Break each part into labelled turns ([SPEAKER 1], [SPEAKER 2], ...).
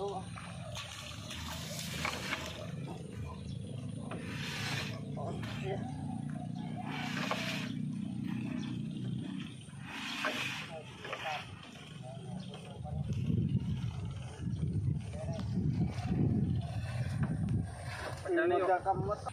[SPEAKER 1] Oo. Magkakamot. Dito tayo,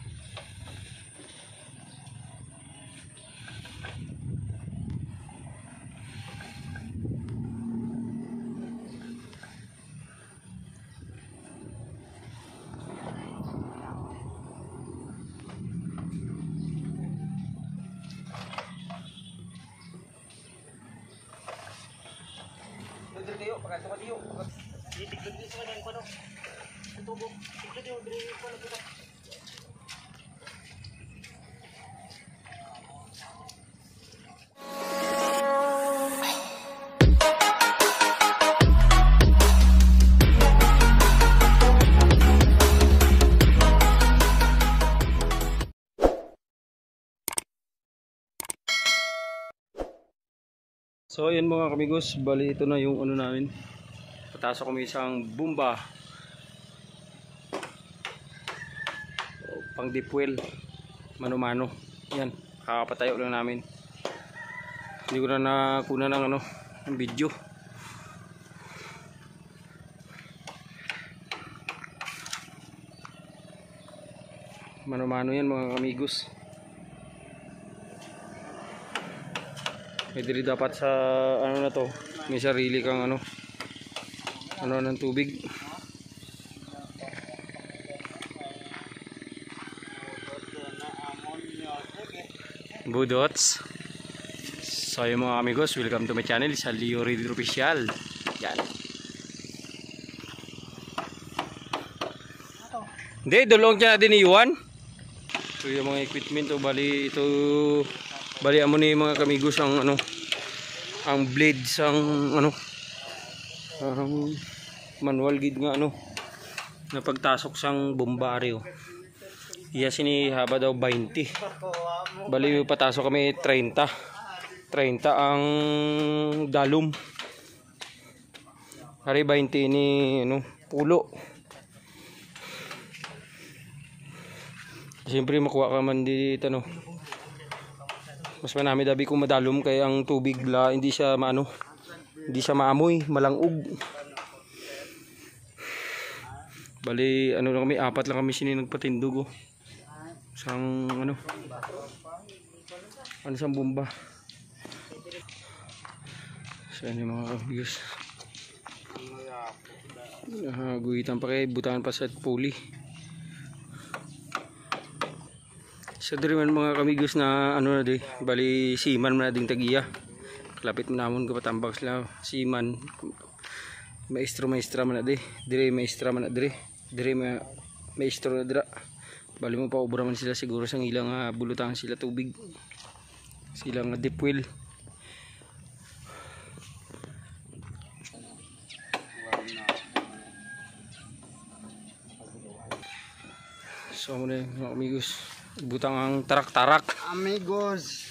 [SPEAKER 1] pagkaso ka tayo. Titigod dito sa kanyan ko no. Tubo. Titigod dito, dito ko na
[SPEAKER 2] So ayan mga kamigos, bali ito na yung ano namin. Patasok kami isang bumba. O, Pang dipwell. Mano-mano. Yan, kakapatayo lang namin. Hindi ko na nakuna ng ano, ng video. Mano-mano yan mga kamigos. May dili dapat sa ano na to, may sarili kang ano ano ng tubig. Budots. So yung mga amigos, welcome to my channel sa Leo Radio Official. Yan. Hindi, dulong dyan natin iwan. So yung mga equipment to bali ito bali amo ni mga kamigos ang ano ang blades ang ano ang manual gid nga ano na pagtasok sang bombaryo. Iya sini haba daw 20 bali patasok kami 30 30 ang dalum. Hari 20 ni ano pulo. Siyempre makuha ka man dito no mas manami dabi kung madalom kay ang tubig la hindi siya maano hindi siya maamoy malangog bali ano lang kami apat lang kami sini nagpatindog oh sang ano ano sang bomba. So yung mga views uh, guhitan pa kay butangan pa sa puli So diri mga kamigos na ano na di bali siman man na ding tagiya. Lapit man namon ko patambak sila siman. Maestro maestra man na di. Diri maestra man na diri. Diri ma maestro na dira. Bali mo pa ubra man sila siguro sang ilang uh, bulutan sila tubig. Silang uh, deep well. So muna mga amigos butang ang tarak-tarak.
[SPEAKER 1] Amigos.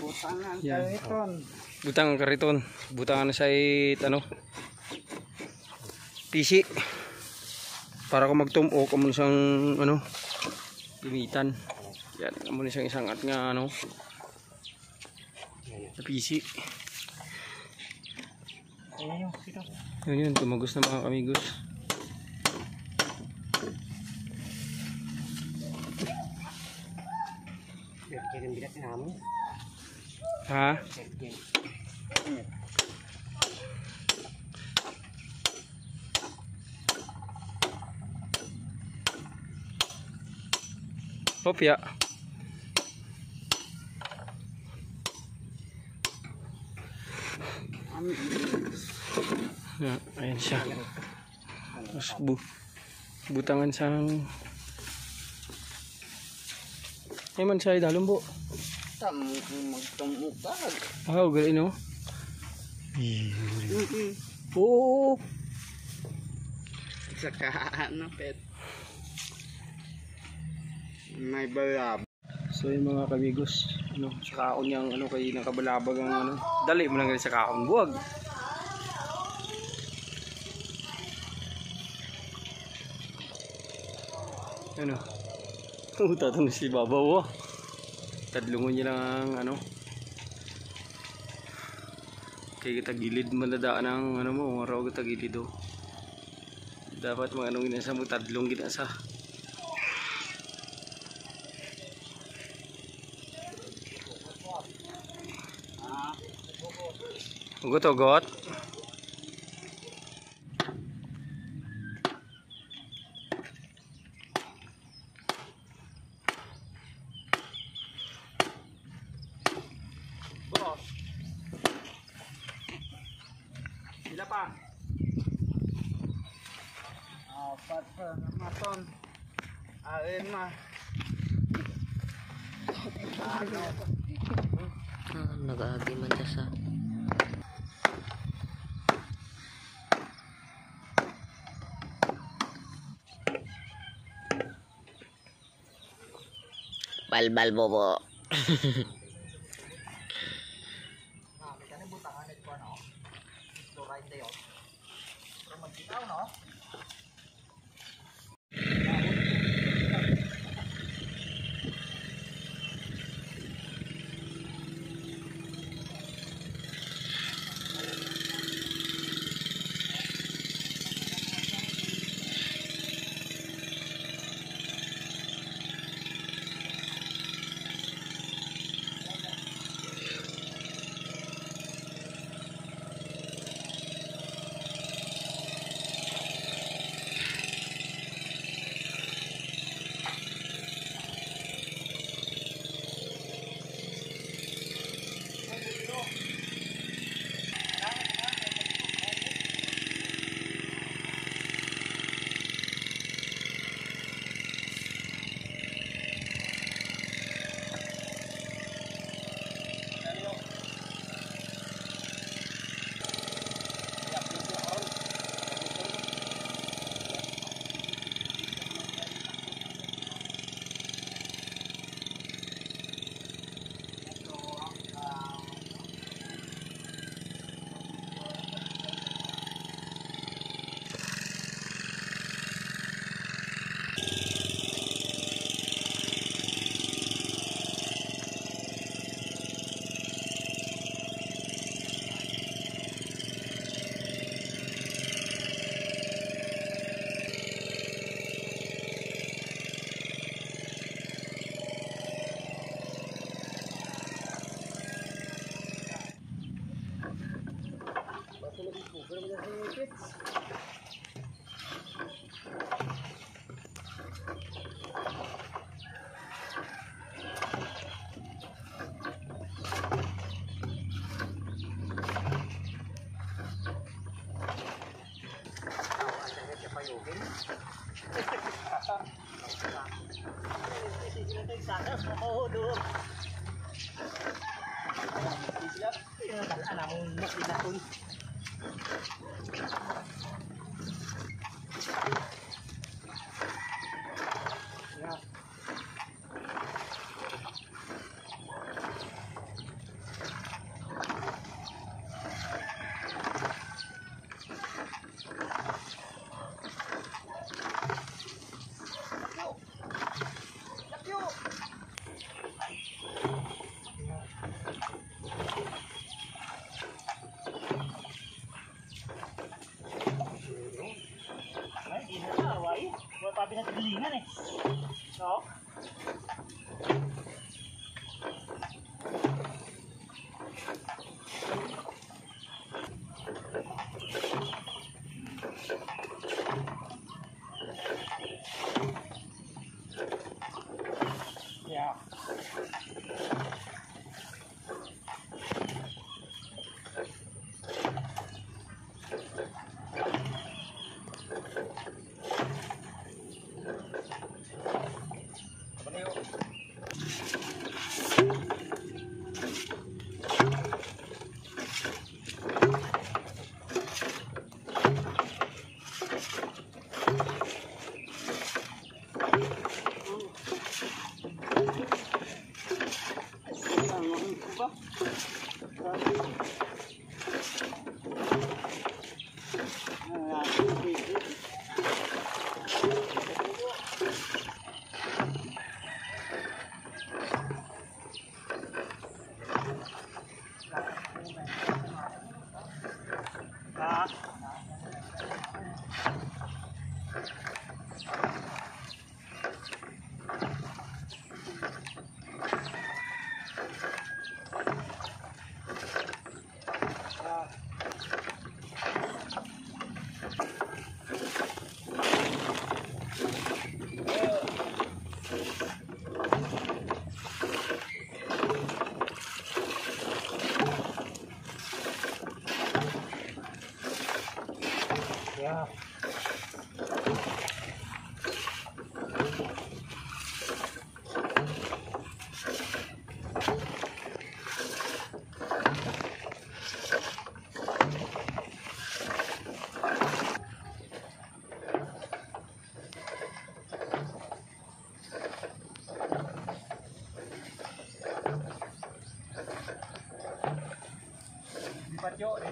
[SPEAKER 1] Butangan
[SPEAKER 2] Yan.
[SPEAKER 1] kariton.
[SPEAKER 2] butang ang kariton. Butang ano sa ano? Pisi para kung magtumo kamo siyang ano? Gimitan yan kamo siyang isang at nga ano? Na pisi
[SPEAKER 1] Ayun,
[SPEAKER 2] yun tumagos na mga amigos
[SPEAKER 1] Kirim bilat namin.
[SPEAKER 2] ha Hopya. Yan, ayan siya. Tapos bu butangan sang Ay man siya dalong po.
[SPEAKER 1] Sa magtumukag.
[SPEAKER 2] Ah, oh, gali no? Mm-hmm. Oo.
[SPEAKER 1] Saka ano, pet. May balab.
[SPEAKER 2] So yung mga kamigos, ano, sa kaon yung ano kay nakabalabag ang ano. Dali mo lang sa kaon buwag. Ano? Ang tatong si Babaw oh. Tadlungon niya lang ang ano. Kaya kita gilid manadaan ang ano mo, araw kita gilid oh. Dapat mga anong ginasa mo, tadlong ginasa. Ugot ugot.
[SPEAKER 1] Boss. Sila pa. Apat pa maton. Ain na. Ano?
[SPEAKER 3] Ah, nag-agi man sa balbal bobo.
[SPEAKER 1] Ah. Fluoride tayo. Pero magkitaw no.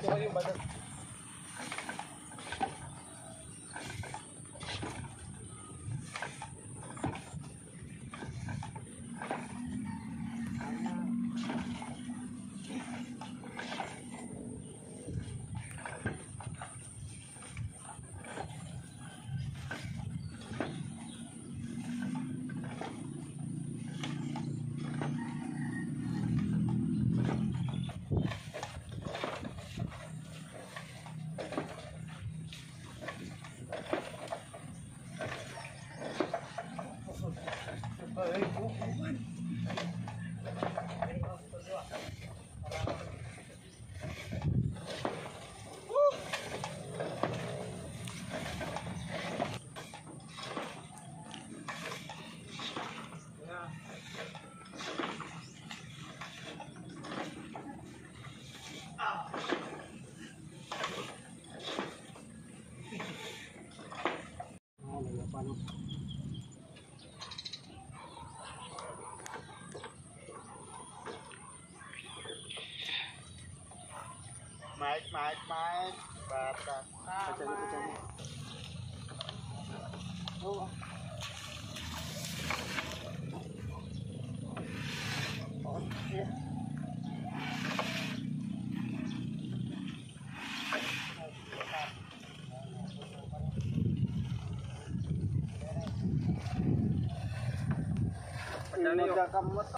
[SPEAKER 1] 欢迎来到。Mike, Mike, Mike. Bata. Oh. Magkakamot. Dito tayo,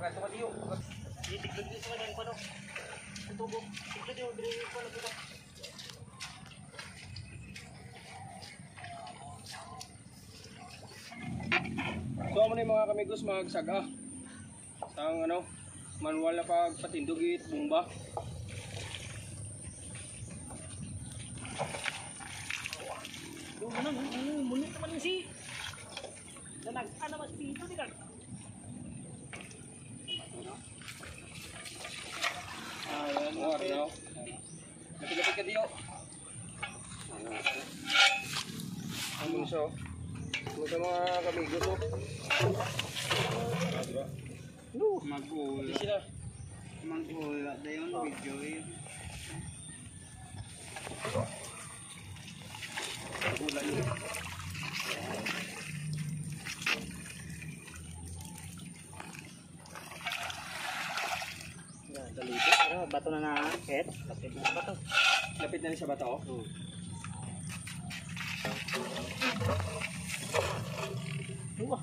[SPEAKER 1] pagkato ka tayo. Itiklod niyo sa kanyan pa no. Tubo. Tiklod niyo, dire pa na kita.
[SPEAKER 2] So ni mga kamigos magsaga. Sang ano, manual na pagpatindugit bomba.
[SPEAKER 1] Yung ano, ano, munit naman yung si. Dalag, ano mas dito di kan?
[SPEAKER 2] Ayan, oh, ano. Lapit-lapit ka diyo. Ang bunso. Ano sa mga kamigos oh.
[SPEAKER 1] Mag-uula.
[SPEAKER 2] Hindi sila.
[SPEAKER 1] Mag-uula. Dayon video eh.
[SPEAKER 2] Ulan yun.
[SPEAKER 1] Dalito. Pero bato na na. Ket. Lapit na sa bato.
[SPEAKER 2] Lapit na rin sa bata oh.
[SPEAKER 1] Uwa.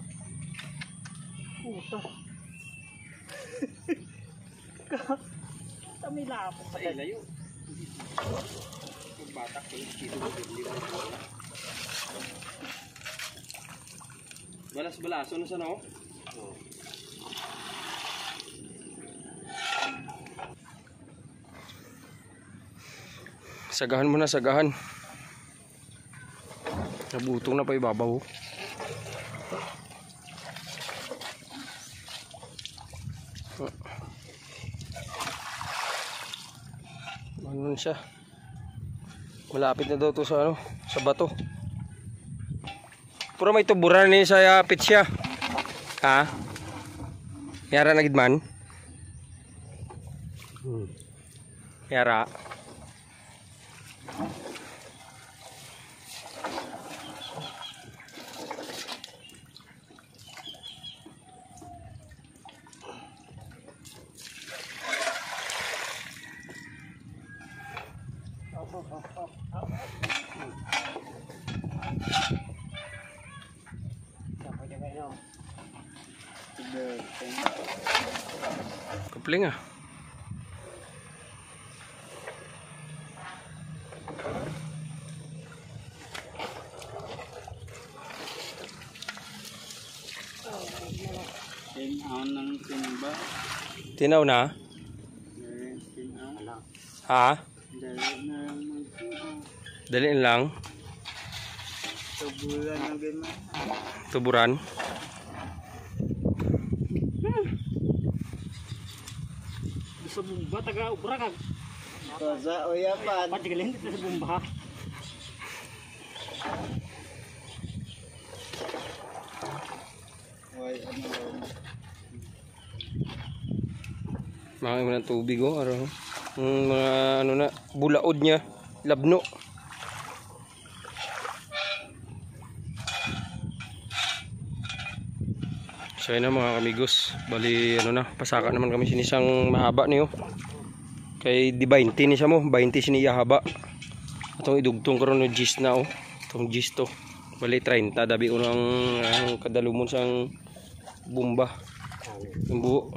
[SPEAKER 1] Puta. Kami lapo.
[SPEAKER 2] Sa ilayo. Yung batak ko yung dito ko Balas-balaso na sa no? Sagahan mo na, sagahan. Nabutong na pa ibabaw. Na siya? Malapit na daw to sa ano, sa bato. Puro may tuburan ni sa pit siya. Ha? Yara na gidman? Hmm. Yara. Sapling ah.
[SPEAKER 1] Tinaw ng timba.
[SPEAKER 2] Tinaw na? Ha?
[SPEAKER 1] Dali lang gano'n.
[SPEAKER 2] Tuburan.
[SPEAKER 1] Bumba, taga ubra kag. Koza o yapan. Patigalin dito sa bumba. Hoy, ano
[SPEAKER 2] Mga ng tubig oh. Araw. Yung mga ano na, bulaod niya. Labno. So yun na mga kamigos. Bali ano na, pasaka naman kami sinisang mahaba niyo. Kay di 20 ni siya mo, 20 siniya haba. Atong idugtong karon no gist na oh. Itong gist to. Bali 30 dabi unang ang kadalumon sang bumba. Yung buo.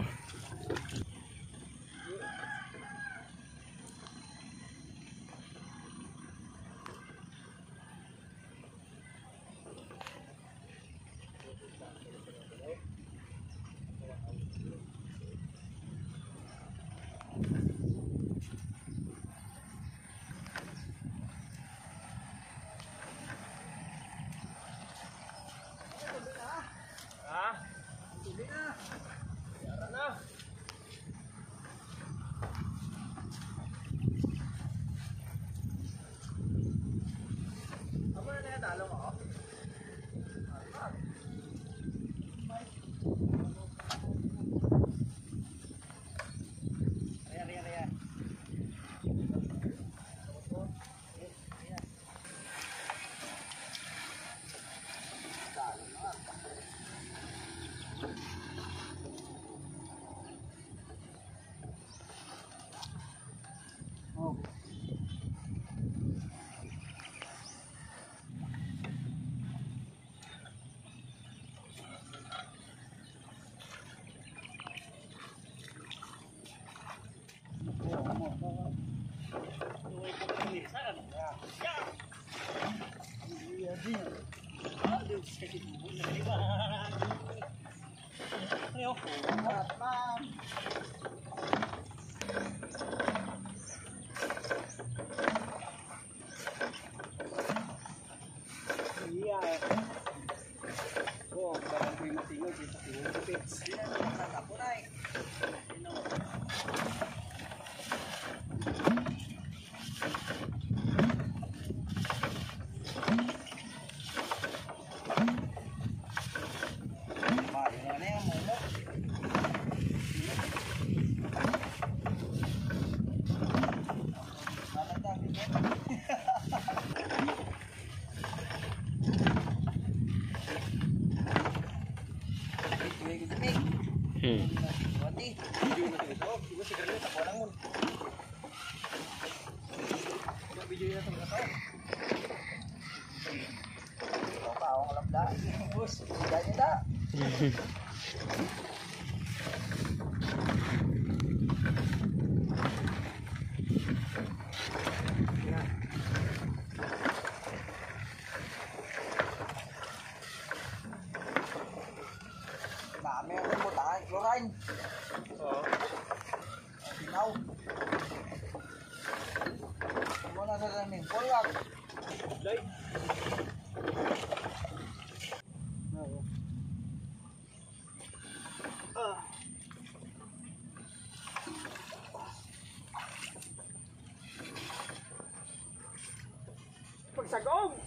[SPEAKER 1] Pagsagong!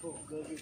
[SPEAKER 1] Oh, gabi.